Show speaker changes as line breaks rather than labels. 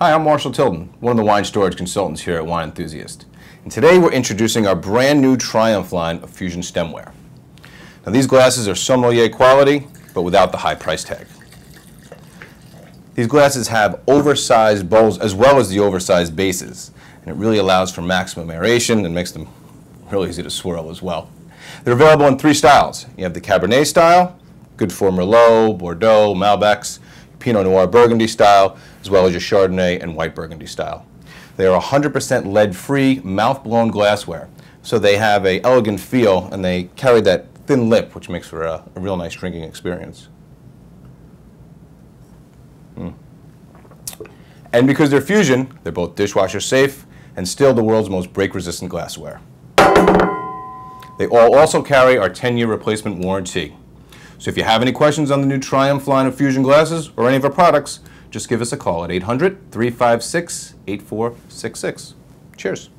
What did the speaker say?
Hi, I'm Marshall Tilden, one of the wine storage consultants here at Wine Enthusiast. And today we're introducing our brand new Triumph line of Fusion stemware. Now these glasses are sommelier quality, but without the high price tag. These glasses have oversized bowls as well as the oversized bases, and it really allows for maximum aeration and makes them really easy to swirl as well. They're available in three styles. You have the Cabernet style, good for Merlot, Bordeaux, Malbecs, Pinot Noir Burgundy style, as well as your Chardonnay and White Burgundy style. They are 100% lead-free, mouth-blown glassware, so they have a elegant feel and they carry that thin lip, which makes for a, a real nice drinking experience. Mm. And because they're fusion, they're both dishwasher safe and still the world's most break-resistant glassware. They all also carry our 10-year replacement warranty. So if you have any questions on the new Triumph line of Fusion glasses or any of our products, just give us a call at 800 356 8466. Cheers.